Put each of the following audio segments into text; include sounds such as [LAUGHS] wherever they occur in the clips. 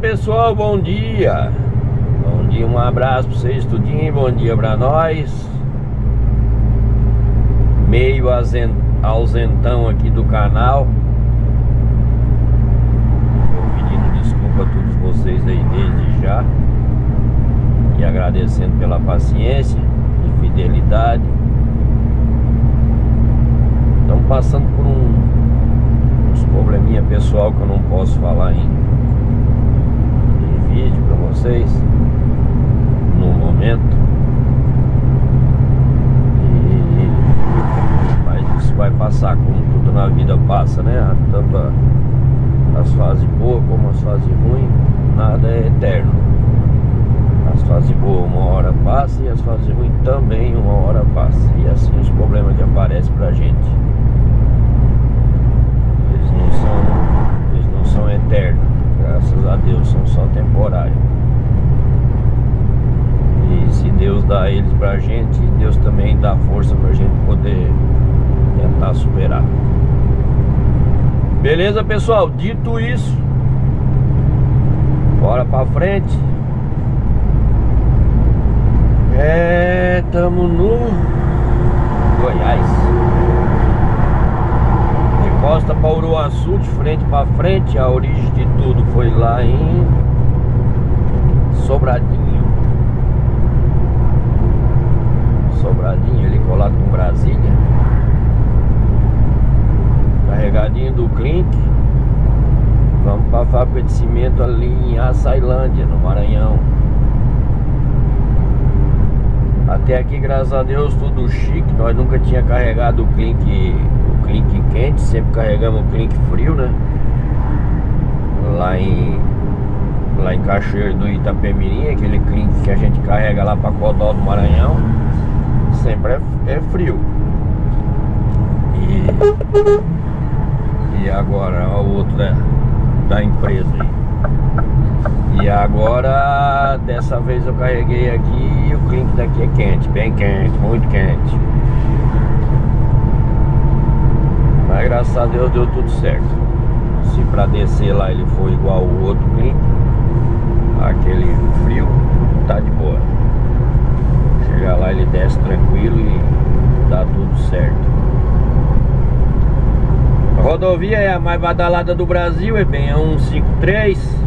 pessoal, bom dia. Bom dia, um abraço pra vocês tudinho Bom dia pra nós. Meio ausentão aqui do canal. Tô pedindo desculpa a todos vocês aí desde já. E agradecendo pela paciência e fidelidade. Estamos passando por um, uns probleminha pessoal que eu não posso falar ainda vídeo para vocês no momento. Mas isso vai passar como tudo na vida passa, né? Tanto a, as fases boas como as fases ruins, nada é eterno. As fases boas uma hora passa e as fases ruins também uma hora passa. E assim os problemas que aparecem pra gente. Eles não são, eles não são eternos graças a Deus, são só temporários. E se Deus dá eles pra gente, Deus também dá força pra gente poder tentar superar. Beleza, pessoal? Dito isso, bora pra frente. É, tamo no Goiás. Costa para Uruaçu, de frente para frente, a origem de tudo foi lá em Sobradinho. Sobradinho, ali colado com Brasília. Carregadinho do Clink. Vamos para a fábrica de cimento ali em Açailândia, no Maranhão. Até aqui, graças a Deus, tudo chique. Nós nunca tinha carregado o Clink sempre carregamos o clink frio, né? Lá em lá em Cachoeiro do Itapemirim, aquele clink que a gente carrega lá para Codó do Maranhão, sempre é, é frio. E, e agora, o outro da, da empresa aí. E agora, dessa vez eu carreguei aqui e o clink daqui é quente, bem quente, muito quente. Mas graças a Deus deu tudo certo. Se pra descer lá ele for igual o outro aquele frio, tá de boa. Chegar lá ele desce tranquilo e dá tudo certo. A rodovia é a mais badalada do Brasil, é bem a 153.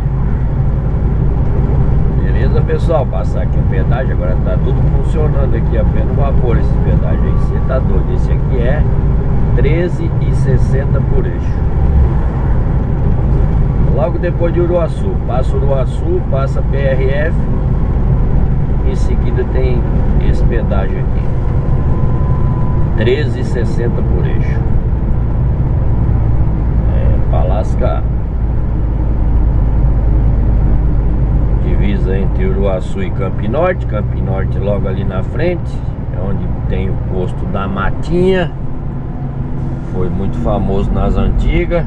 Beleza pessoal, passar aqui o pedágio, agora tá tudo funcionando aqui, apenas vapor esse pedágio aí, você tá doido. Esse aqui é 13,60 por eixo. Logo depois de Uruaçu, passa Uruaçu, passa PRF, em seguida tem esse pedágio aqui. 13,60 por eixo. É, pra lascar. Divisa entre Uruaçu e Campinorte, Campinorte logo ali na frente, é onde tem o posto da Matinha foi muito famoso nas antigas.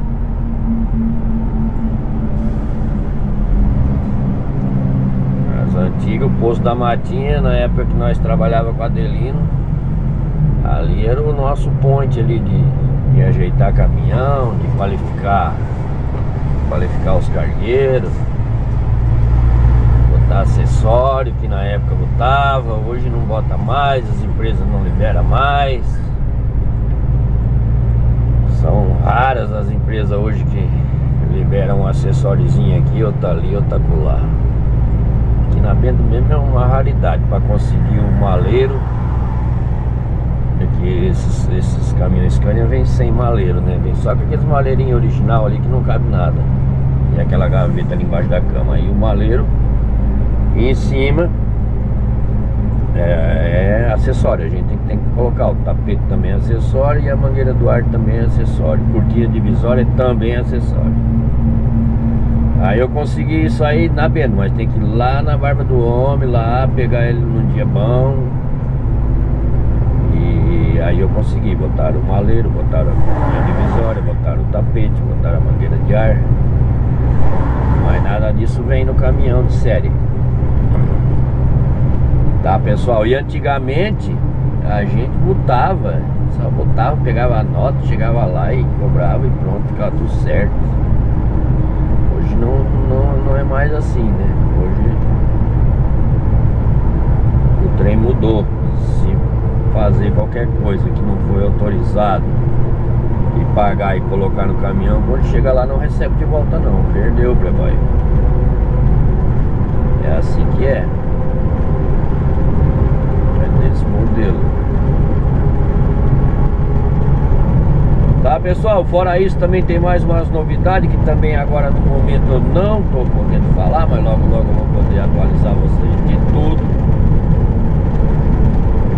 Nas antigas, o posto da Matinha, na época que nós trabalhava com Adelino, ali era o nosso ponte ali de, de ajeitar caminhão, de qualificar, qualificar os cargueiros, botar acessório que na época botava, hoje não bota mais, as empresas não liberam mais. São raras as empresas hoje que liberam um acessóriozinho aqui, outra ali, outra lá. Aqui na Bento mesmo é uma raridade para conseguir um maleiro. Porque esses, esses caminhões Scania vêm sem maleiro, né? Vem só com aqueles maleirinhos original ali que não cabe nada. E aquela gaveta ali embaixo da cama. Aí o maleiro e em cima é, é, acessório, a gente tem, que colocar o tapete também é acessório e a mangueira do ar também é acessório, cortina divisória também é acessório. Aí eu consegui isso aí na Bento, mas tem que ir lá na barba do homem, lá pegar ele num dia bom. E aí eu consegui, botar o maleiro, botar a cortina divisória, botar o tapete, botar a mangueira de ar. Mas nada disso vem no caminhão de série. Tá, pessoal? E antigamente a gente botava, só botava, pegava a nota, chegava lá e cobrava e pronto, ficava tudo certo. Hoje não, não, não é mais assim, né? Hoje o trem mudou. Se fazer qualquer coisa que não foi autorizado e pagar e colocar no caminhão, quando chega lá não recebe de volta não. Perdeu, playboy. É assim que. É desse modelo. Tá pessoal, fora isso também tem mais umas novidades que também agora no momento eu não estou podendo falar, mas logo logo eu vou poder atualizar vocês de tudo.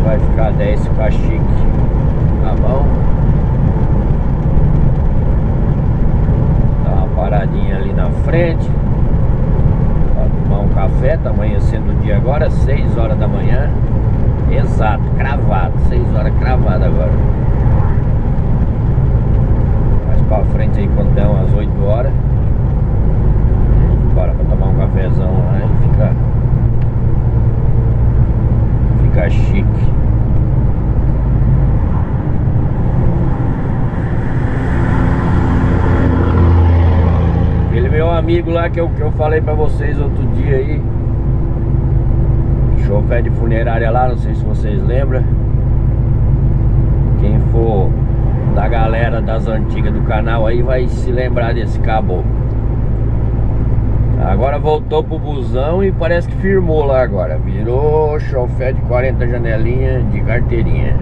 Vai ficar 10 ficar chique, tá bom? Dá uma paradinha ali na frente Pra tomar um café, tá amanhecendo o dia agora, 6 horas da manhã Exato, cravado, 6 horas cravado agora pra frente aí quando der umas 8 horas. Bora pra tomar um cafezão lá e ficar. Ficar chique. Aquele meu amigo lá que eu, que eu falei pra vocês outro dia aí. Chofer de funerária lá, não sei se vocês lembram. Quem for da galera das antigas do canal aí vai se lembrar desse cabo. Agora voltou pro busão e parece que firmou lá agora. Virou chofé de 40 janelinhas de carteirinha.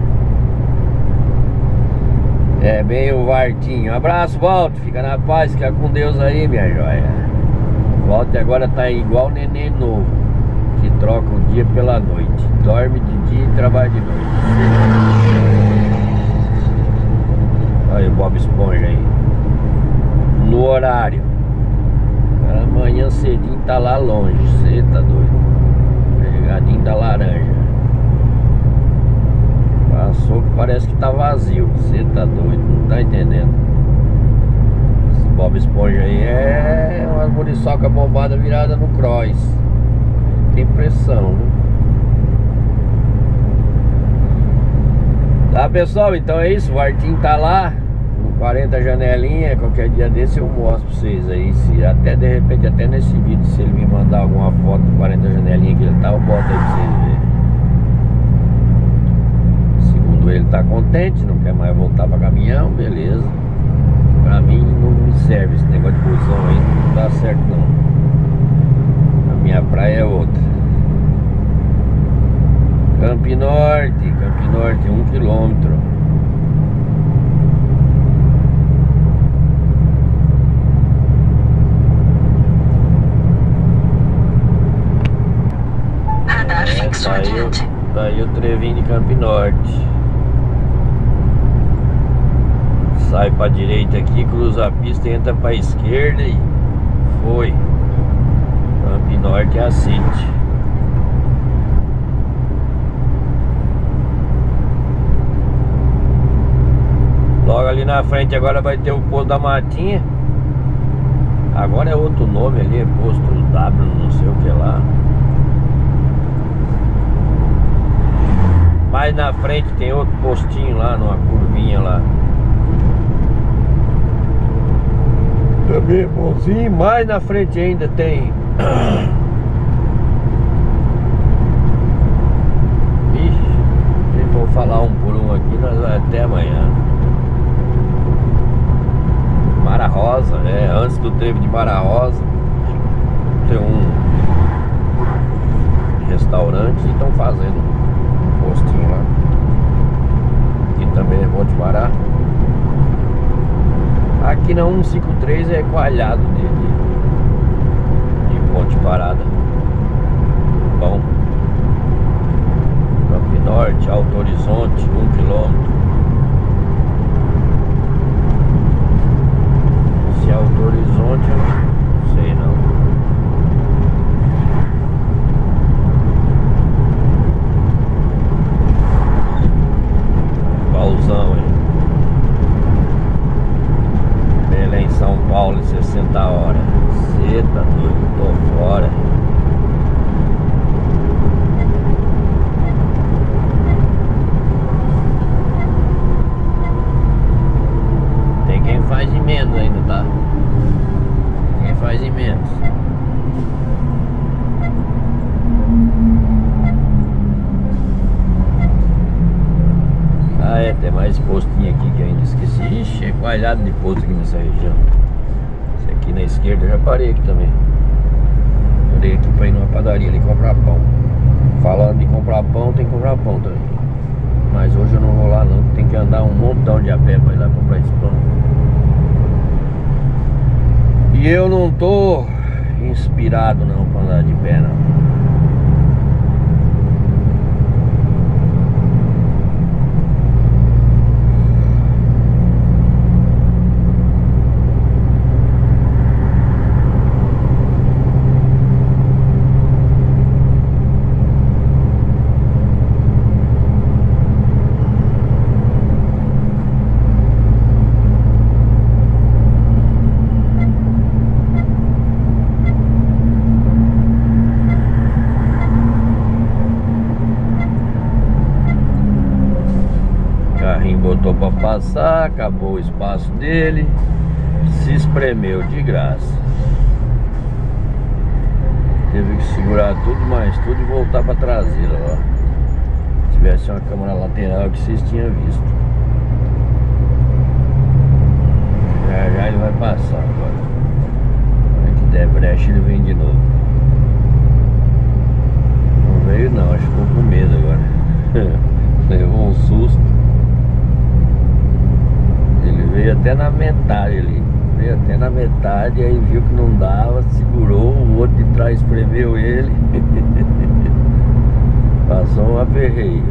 É bem o Vartinho. Abraço, Walter. Fica na paz, fica com Deus aí, minha joia. Walter agora tá igual neném novo. Que troca o dia pela noite. Dorme de dia e trabalha de noite. Aí o Bob Esponja aí. No horário. Amanhã cedinho tá lá longe. Você tá doido. Pegadinho da laranja. Passou que parece que tá vazio. Você tá doido. Não tá entendendo. Esse Bob Esponja aí é uma muriçoca bombada virada no cross. Tem pressão, né? Tá pessoal, então é isso, o Artim tá lá 40 janelinhas, qualquer dia desse eu mostro pra vocês aí. Se até de repente, até nesse vídeo, se ele me mandar alguma foto do 40 janelinhas que ele tá, eu boto aí pra vocês verem. Segundo ele tá contente, não quer mais voltar pra caminhão, beleza. Pra mim não me serve esse negócio de busão aí, não dá certo não. A minha praia é outra. Camp Norte, Camp Norte, um quilômetro. Daí o trevinho de Camp Norte. Sai pra direita aqui, cruza a pista, entra pra esquerda e foi. Camp Norte é a City. Logo ali na frente agora vai ter o posto da Matinha. Agora é outro nome ali, é posto W, não sei o que lá. Mais na frente tem outro postinho lá, numa curvinha lá. Também é bonzinho. Mais na frente ainda tem. [COUGHS] Ixi, se for falar um por um aqui, nós vamos até amanhã. Mara Rosa, é, antes do trevo de Mara Rosa. Tem um restaurante e estão fazendo postinho lá. Que também é bom de parar. Aqui na 153 é coalhado de, de, de ponte parada. Bom. Campo Norte, Alto Horizonte, 1 um quilômetro. Se é Alto Horizonte, eu não sei não. Paulzão, hein? Belém, São Paulo em 60 horas. Cê tá doido, tô fora. Tem quem faz em menos ainda, tá? Tem quem faz em menos. caralhada de posto aqui nessa região. Esse aqui na esquerda eu já parei aqui também. Parei aqui pra ir numa padaria ali comprar pão. Falando de comprar pão, tem que comprar pão também. Mas hoje eu não vou lá não, tem que andar um montão de a pé pra ir lá comprar esse pão. E eu não tô inspirado não pra andar de pé não. Botou para passar, acabou o espaço dele, se espremeu de graça. Teve que segurar tudo mais tudo e voltar para traseira, ó. Se tivesse uma câmera lateral que vocês tinham visto. Já já ele vai passar agora. Quando que der brecha ele vem de novo. Não veio não, acho que ficou com medo agora. [LAUGHS] Levou um susto. Veio até na metade ali. Veio até na metade, aí viu que não dava, segurou, o outro de trás espremeu ele. [LAUGHS] Passou um aperreio.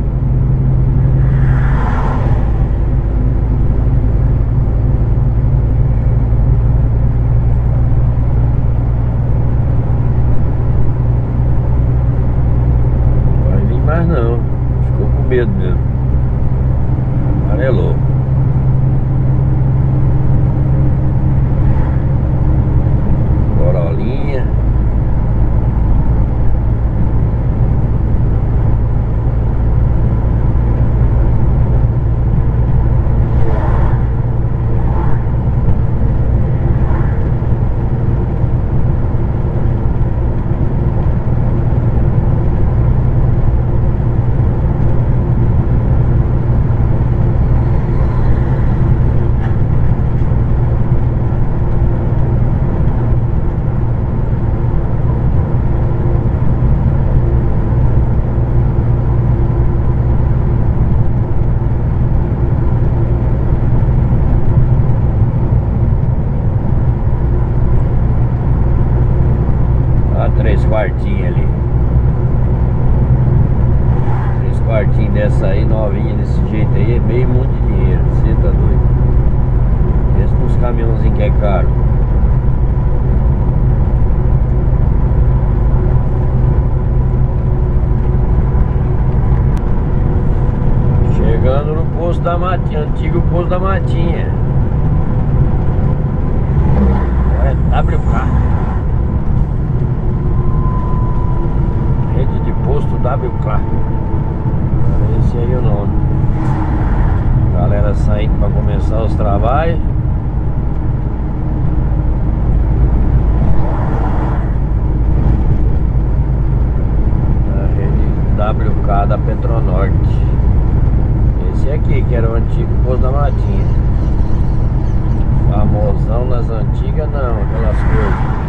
Vai vir mais não. Ficou com medo mesmo. Amarelou. Corolinha. Ó, três quartinhos ali. Três quartinhos dessa aí, novinha desse jeito aí, é bem muito de dinheiro. Você tá doido? Pensa nos caminhãozinhos que é caro. Chegando no posto da Matinha, antigo posto da Matinha. Agora é WK. Rede posto WK. Era Esse aí é o nome. Galera saindo para começar os trabalhos. A rede WK da Petronorte. Esse aqui que era o antigo posto da Matinha. Famosão nas antigas não, aquelas coisas.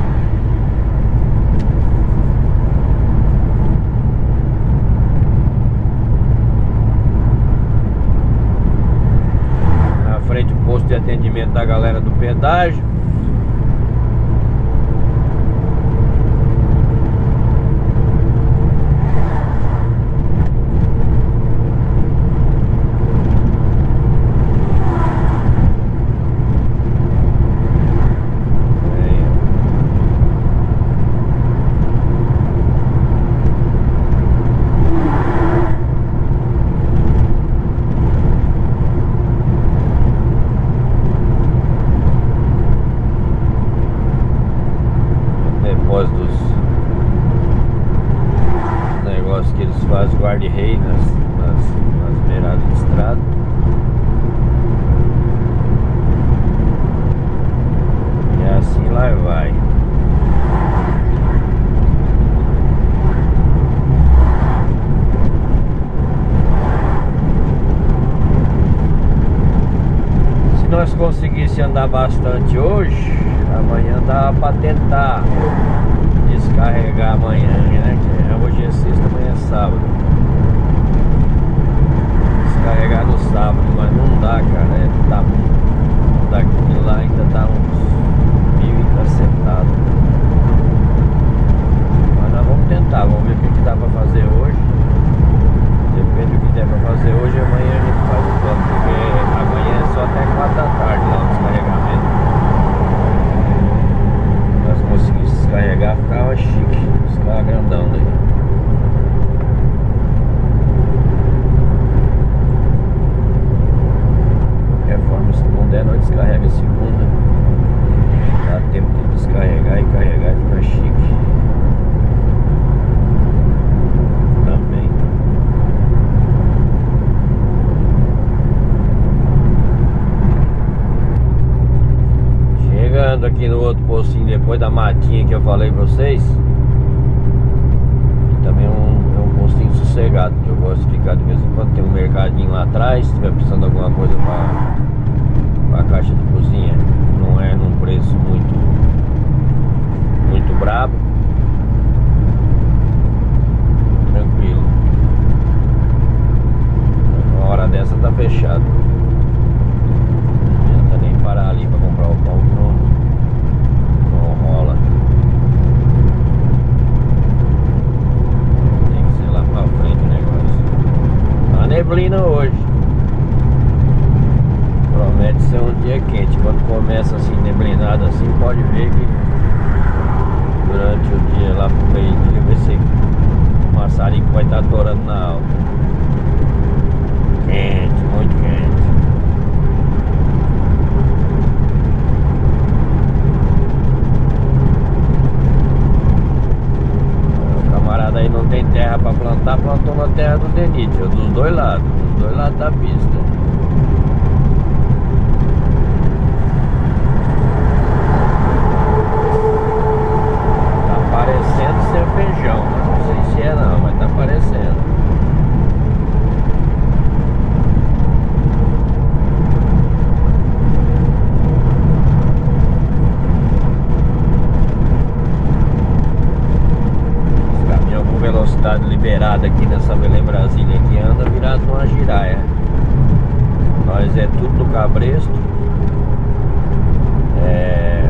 Na frente o posto de atendimento da galera do pedágio. Aí, ó. Depósito dos negócios que eles fazem guarda-rei nas, nas, nas beiradas de estrada. E assim lá vai. Se andar bastante hoje, amanhã dá pra tentar descarregar amanhã, né? Que hoje é sexta, amanhã é sábado. Descarregar no sábado, mas não dá, cara. É, tá, daqui lá ainda dá uns mil e cacetado. Mas nós vamos tentar, vamos ver o que, que dá pra fazer hoje. Depende do que der pra fazer hoje, amanhã a gente faz o plano, porque amanhã é só até 4 da tarde lá o descarregamento. Nós conseguimos descarregar, ficava chique, os carros grandão daí. De qualquer forma, se não der, nós descarrega a segunda. Dá tempo de descarregar e carregar e ficar chique. Também. Chegando aqui no outro postinho depois da matinha que eu falei pra vocês. Também é um, é um postinho sossegado, que eu gosto de ficar de vez em quando. Tem um mercadinho lá atrás, se tiver precisando de alguma coisa pra, pra caixa de cozinha. Não é num preço muito, muito brabo. Tranquilo. Uma hora dessa tá fechado. Não adianta nem parar ali pra comprar o pão não rola. Tem que ser lá pra frente o Tá neblina hoje. Promete ser um dia quente. Quando começa assim, neblinado assim, pode ver que durante o dia lá pro meio-dia vai ser o maçarico vai estar atorando na alta. Quente, muito quente. Terra pra plantar, plantou na terra do Denite, ó, dos dois lados, dos dois lados da pista. Tá parecendo ser feijão, né? não sei se é não, mas tá parecendo. Os caminhão com velocidade liberada aqui nessa Belém Brasília que anda virado numa giraia. Nós é tudo no cabresto. É,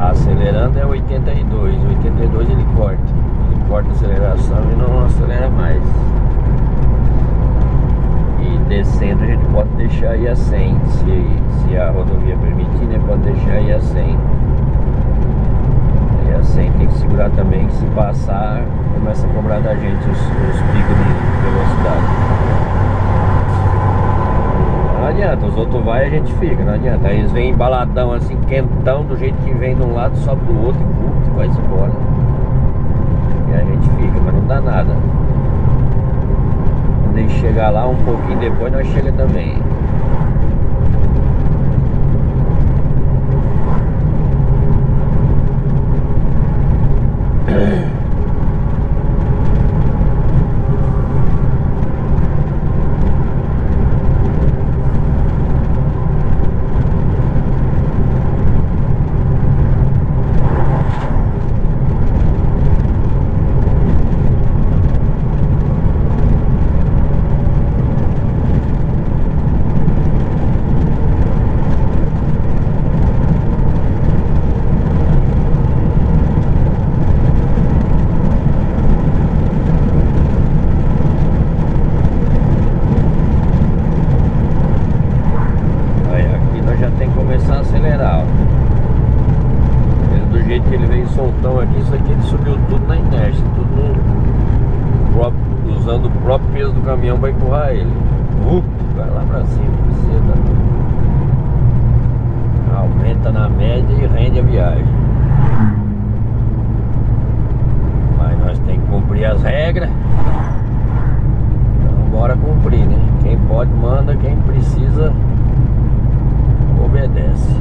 acelerando é 82. 82 ele corta. Ele corta a aceleração e não acelera mais. E descendo a gente pode deixar aí a 100. Se, se a rodovia permitir, né? Pode deixar aí a 100. E a 100 tem que segurar também, que se passar, começa a cobrar da gente os, os picos de velocidade. Não adianta, os outros vai e a gente fica, não adianta. Aí eles vêm embaladão assim, quentão, do jeito que vem de um lado, sobe do outro e puta, vai embora. E a gente fica, mas não dá nada. Quando chegar lá, um pouquinho depois nós chega também. Aí aqui nós já tem que começar a acelerar. ó. Ele, do jeito que ele veio aqui, ele subiu tudo na inércia, tudo no usando o próprio peso do caminhão para empurrar ele. Uh, vai lá pra cima, cedo. Aumenta na média e rende a viagem. Mas nós tem que cumprir as regras. Então bora cumprir, né? Quem pode manda, quem precisa obedece.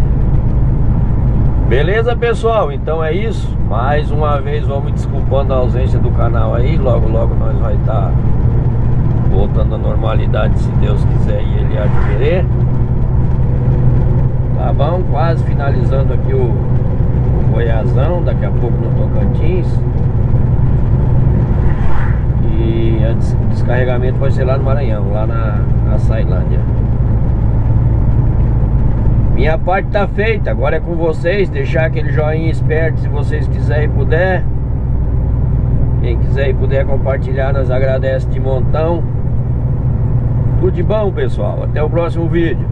Beleza, pessoal? Então é isso. Mais uma vez vamos desculpando a ausência do canal aí. Logo, logo nós vai estar voltando à normalidade, se Deus quiser e Ele querer. Tá quase finalizando aqui o, o daqui a pouco no Tocantins. E o descarregamento vai ser lá no Maranhão, lá na, na Sailândia. Minha parte tá feita, agora é com vocês, deixar aquele joinha esperto se vocês quiserem e puder. Quem quiser e puder compartilhar, nós agradecemos de montão. Tudo de bom, pessoal. Até o próximo vídeo.